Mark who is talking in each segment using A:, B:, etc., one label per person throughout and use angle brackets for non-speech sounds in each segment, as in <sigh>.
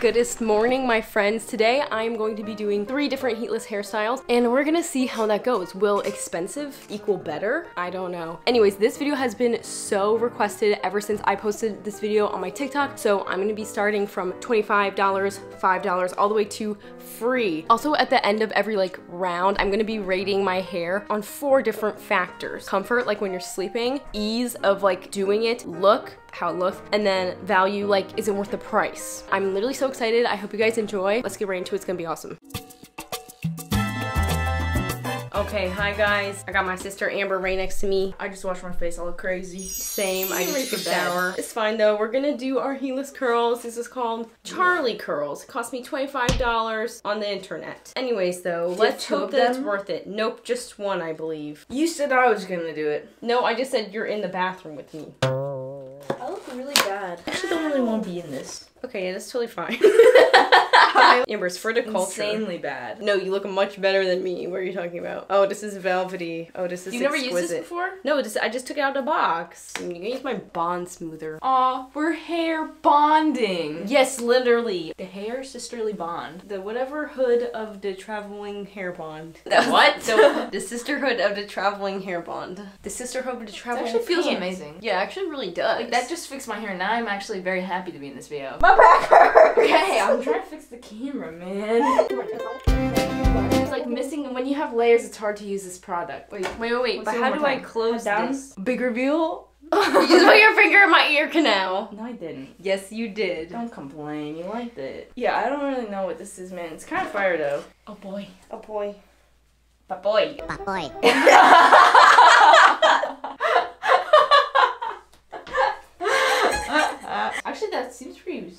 A: Goodest morning, my friends. Today I'm going to be doing three different heatless hairstyles and we're gonna see how that goes. Will expensive equal better? I don't know. Anyways, this video has been so requested ever since I posted this video on my TikTok. So I'm gonna be starting from $25, $5, all the way to free. Also at the end of every like round, I'm gonna be rating my hair on four different factors. Comfort, like when you're sleeping, ease of like doing it, look, how it looks, and then value, like, is it worth the price? I'm literally so excited. I hope you guys enjoy. Let's get right into it. It's gonna be awesome. Okay, hi guys. I got my sister Amber right next to me.
B: I just washed my face. I look crazy.
A: Same. I just took a shower. It's fine though. We're gonna do our heatless curls. This is called Charlie curls. It cost me $25 on the internet. Anyways though,
B: have
A: let's hope
B: of
A: that it's
B: them?
A: worth it. Nope, just one I believe.
B: You said I was gonna do it.
A: No, I just said you're in the bathroom with me.
B: I look really bad. I actually don't really want to be in this.
A: Okay, yeah, that's totally fine. <laughs> Amber's for the culture.
B: Insanely bad.
A: No, you look much better than me. What are you talking about? Oh, this is velvety. Oh, this is
B: You never used this before?
A: No, this, I just took it out of the box. You can use my bond smoother.
B: Aw, we're hair bonding.
A: Yes, literally.
B: The hair sisterly bond.
A: The whatever hood of the traveling hair bond. <laughs>
B: The what?
A: the, <laughs> the sisterhood of the traveling hair bond. The sisterhood of the
B: It
A: traveling
B: actually feels
A: pants.
B: amazing.
A: Yeah, it actually really does.
B: Like that just fixed my hair. Now I'm actually very happy to be in this video.
A: my back hurts.
B: Okay, I'm trying to fix the camera, man. It's like missing, when you have layers, it's hard to use this product. Wait,
A: Wait, wait, wait. But how do
B: more
A: I close
B: down.
A: this?
B: Big reveal. <laughs>
A: you just put your finger in my ear canal.
B: No, I didn't.
A: Yes, you did.
B: Don't complain. You liked it. Yeah, I don't really know what this is, man. It's kind of fire though. Oh boy.
A: Oh boy.
B: But boy.
C: But boy.
B: Actually, that seems pretty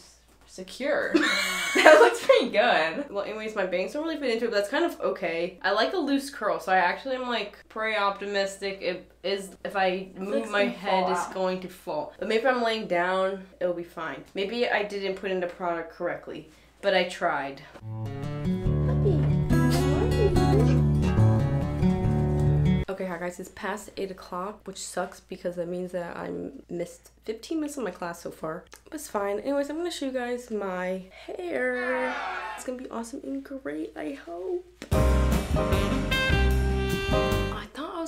B: secure. <laughs> <laughs> that looks pretty good.
A: Well, anyways, my bangs don't really fit into it, but that's kind of okay. I like a loose curl, so I actually am like pretty optimistic. It is if I move my head, it's going to fall. But maybe if I'm laying down, it'll be fine. Maybe I didn't put in the product correctly, but I tried. Okay, hi guys, it's past 8 o'clock, which sucks because that means that I missed 15 minutes of my class so far. But it's fine. Anyways, I'm gonna show you guys my hair. It's gonna be awesome and great, I hope.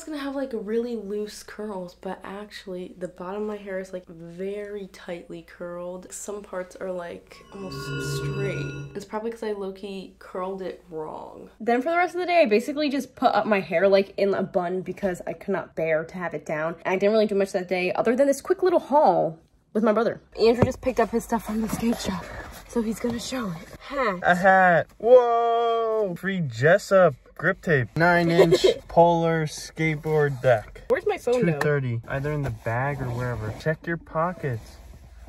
A: I was gonna have like really loose curls, but actually the bottom of my hair is like very tightly curled. Some parts are like almost straight. It's probably because I low-key curled it wrong. Then for the rest of the day, I basically just put up my hair like in a bun because I could not bear to have it down. And I didn't really do much that day other than this quick little haul with my brother. Andrew just picked up his stuff from the skate shop. So he's gonna show it. Huh.
D: a hat. Whoa! Free Jessup grip tape. <laughs> Nine inch <laughs> polar skateboard deck.
A: Where's my phone though?
D: 230. Either in the bag or wherever. Check your pockets.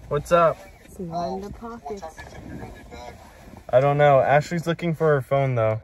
D: What's up?
A: It's not in the pockets.
D: I don't know. Ashley's looking for her phone though.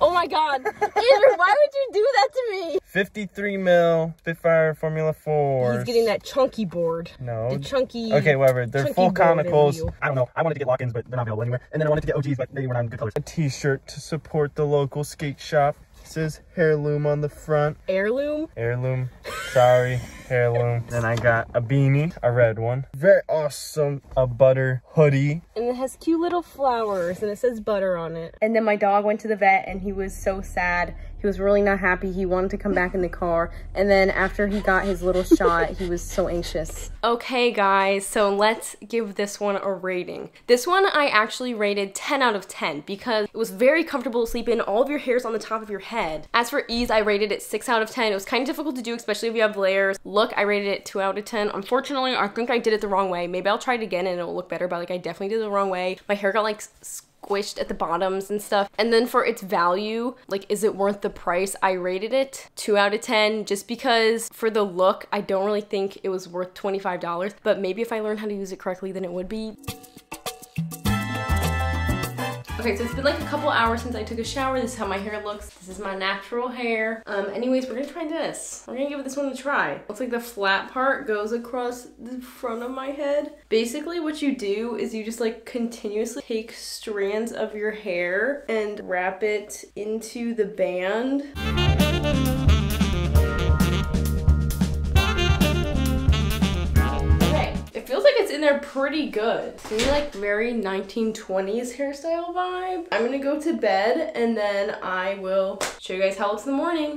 A: Oh, my god. Andrew, why would you do that to me?
D: 53 mil Spitfire Formula 4.
A: He's getting that chunky board.
D: No.
A: The chunky.
D: Okay, whatever. They're full conicals. I don't know. I wanted to get lock-ins, but they're not available anywhere. And then I wanted to get OGs, but they were not in good colors. A t-shirt to support the local skate shop. It says heirloom on the front.
A: Heirloom.
D: Heirloom. Sorry, heirloom. Then I got a beanie, a red one. Very awesome. A butter hoodie.
A: And it has cute little flowers and it says butter on it. And then my dog went to the vet and he was so sad. He was really not happy. He wanted to come back in the car. And then after he got his little <laughs> shot, he was so anxious. Okay, guys, so let's give this one a rating. This one I actually rated 10 out of 10 because it was very comfortable to sleep in. All of your hairs on the top of your head. As for ease, I rated it 6 out of 10. It was kind of difficult to do, especially if you have layers. Look, I rated it 2 out of 10. Unfortunately, I think I did it the wrong way. Maybe I'll try it again and it'll look better, but like I definitely did it the wrong way. My hair got like squished at the bottoms and stuff. And then for its value, like, is it worth the price? I rated it 2 out of 10 just because for the look, I don't really think it was worth $25. But maybe if I learned how to use it correctly, then it would be. Okay, so it's been like a couple hours since I took a shower. This is how my hair looks. This is my natural hair. Um, anyways, we're gonna try this. We're gonna give this one a try. Looks like the flat part goes across the front of my head. Basically, what you do is you just like continuously take strands of your hair and wrap it into the band. They're pretty good. Me like very 1920s hairstyle vibe. I'm gonna go to bed and then I will show you guys how it looks in the morning.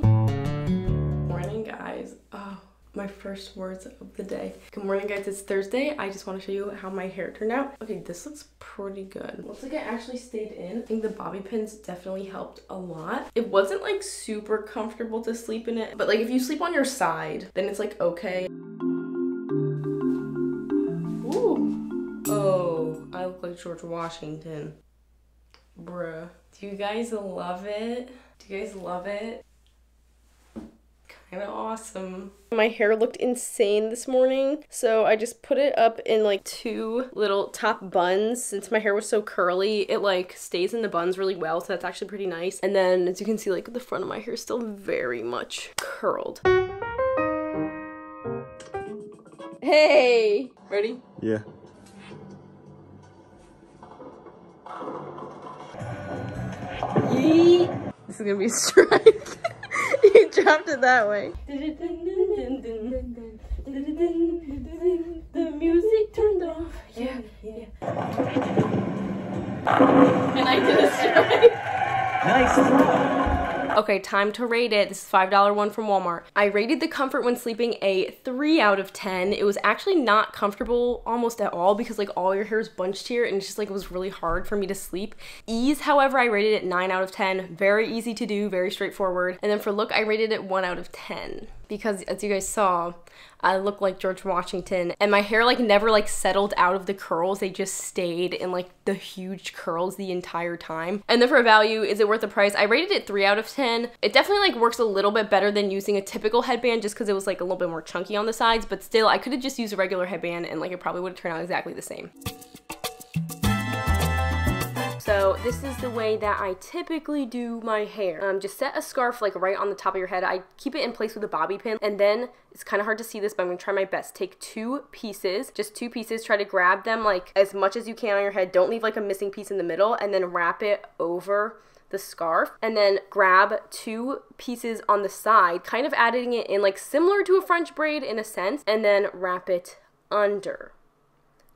A: Morning, guys. Oh my first words of the day. Good morning guys, it's Thursday. I just want to show you how my hair turned out. Okay, this looks pretty good. Looks like it actually stayed in. I think the bobby pins definitely helped a lot. It wasn't like super comfortable to sleep in it, but like if you sleep on your side, then it's like okay. Oh, I look like George Washington. Bruh. Do you guys love it? Do you guys love it? kind of awesome. My hair looked insane this morning, so I just put it up in like two little top buns. Since my hair was so curly, it like stays in the buns really well, so that's actually pretty nice. And then as you can see, like the front of my hair is still very much curled. Hey! Ready?
D: Yeah.
A: Is gonna be <laughs> strike. you dropped it that way. The music turned off. Yeah, yeah. And I did a strike.
D: Nice. <laughs>
A: Okay, time to rate it. This is $5 one from Walmart. I rated the comfort when sleeping a 3 out of 10. It was actually not comfortable almost at all because like all your hair is bunched here and it's just like it was really hard for me to sleep. Ease, however, I rated it 9 out of 10. Very easy to do, very straightforward. And then for look, I rated it 1 out of 10 because as you guys saw, I look like George Washington and my hair like never like settled out of the curls. They just stayed in like the huge curls the entire time. And then for value, is it worth the price? I rated it 3 out of 10. It definitely like works a little bit better than using a typical headband just because it was like a little bit more chunky on the sides, but still I could have just used a regular headband and like it probably would have turned out exactly the same. So this is the way that I typically do my hair. Um, just set a scarf like right on the top of your head. I keep it in place with a bobby pin and then it's kind of hard to see this, but I'm gonna try my best. Take two pieces, just two pieces, try to grab them like as much as you can on your head. Don't leave like a missing piece in the middle and then wrap it over the scarf and then grab two pieces on the side, kind of adding it in like similar to a French braid in a sense, and then wrap it under.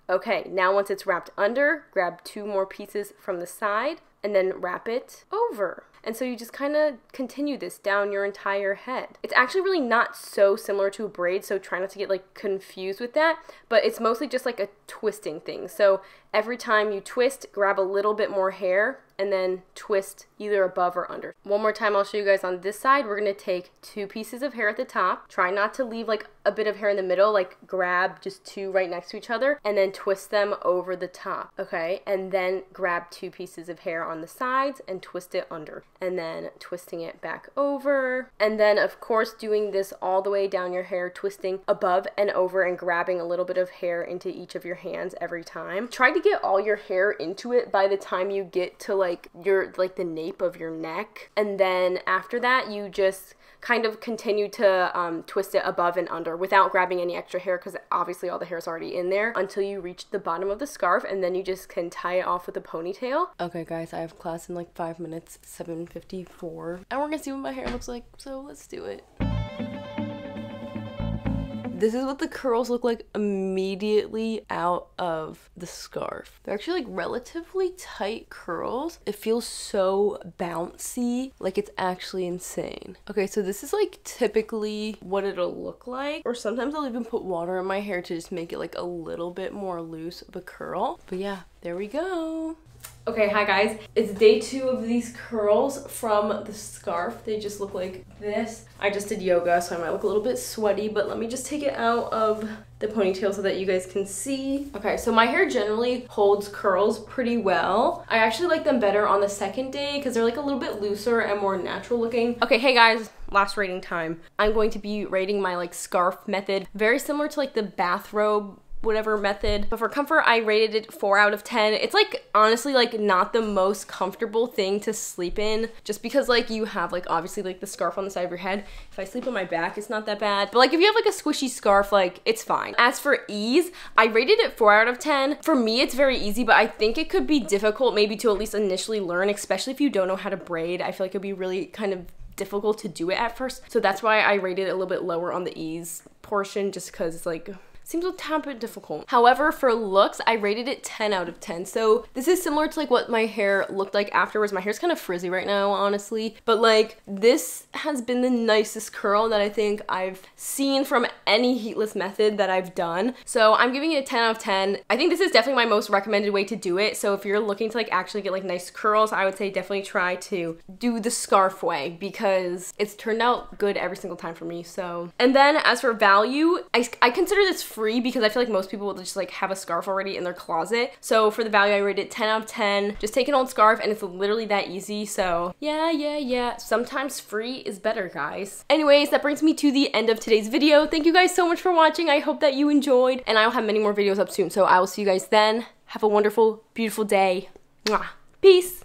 A: Okay, now once it's wrapped under, grab two more pieces from the side and then wrap it over. And so you just kind of continue this down your entire head. It's actually really not so similar to a braid, so try not to get like confused with that, but it's mostly just like a twisting thing. So every time you twist, grab a little bit more hair and then twist either above or under. One more time, I'll show you guys on this side. We're gonna take two pieces of hair at the top. Try not to leave like a bit of hair in the middle, like grab just two right next to each other and then twist them over the top, okay? And then grab two pieces of hair on the sides and twist it under. And then twisting it back over. And then of course doing this all the way down your hair, twisting above and over and grabbing a little bit of hair into each of your hands every time. Try to get all your hair into it by the time you get to like your like the nape of your neck and then after that you just kind of continue to um, twist it above and under without grabbing any extra hair because obviously all the hair is already in there until you reach the bottom of the scarf and then you just can tie it off with a ponytail. Okay guys, I have class in like five minutes, 7.54 and we're gonna see what my hair looks like so let's do it. This is what the curls look like immediately out of the scarf. They're actually like relatively tight curls. It feels so bouncy, like it's actually insane. Okay, so this is like typically what it'll look like. Or sometimes I'll even put water in my hair to just make it like a little bit more loose of a curl. But yeah, there we go. Okay, hi guys. It's day two of these curls from the scarf. They just look like this. I just did yoga, so I might look a little bit sweaty, but let me just take it out of the ponytail so that you guys can see. Okay, so my hair generally holds curls pretty well. I actually like them better on the second day because they're like a little bit looser and more natural looking. Okay, hey guys, last rating time. I'm going to be rating my like scarf method. Very similar to like the bathrobe whatever method. But for comfort, I rated it 4 out of 10. It's like honestly like not the most comfortable thing to sleep in just because like you have like obviously like the scarf on the side of your head. If I sleep on my back, it's not that bad. But like if you have like a squishy scarf, like it's fine. As for ease, I rated it 4 out of 10. For me, it's very easy, but I think it could be difficult maybe to at least initially learn, especially if you don't know how to braid. I feel like it'd be really kind of difficult to do it at first. So that's why I rated it a little bit lower on the ease portion just because it's like seems a tad bit difficult. However, for looks, I rated it 10 out of 10. So this is similar to like what my hair looked like afterwards. My hair's kind of frizzy right now, honestly. But like this has been the nicest curl that I think I've seen from any heatless method that I've done. So I'm giving it a 10 out of 10. I think this is definitely my most recommended way to do it. So if you're looking to like actually get like nice curls, I would say definitely try to do the scarf way because it's turned out good every single time for me. So, and then as for value, I, I consider this free because I feel like most people will just like have a scarf already in their closet. So for the value, I rated 10 out of 10. Just take an old scarf and it's literally that easy. So yeah, yeah, yeah. Sometimes free is better, guys. Anyways, that brings me to the end of today's video. Thank you guys so much for watching. I hope that you enjoyed and I'll have many more videos up soon. So I will see you guys then. Have a wonderful, beautiful day. Mwah. Peace.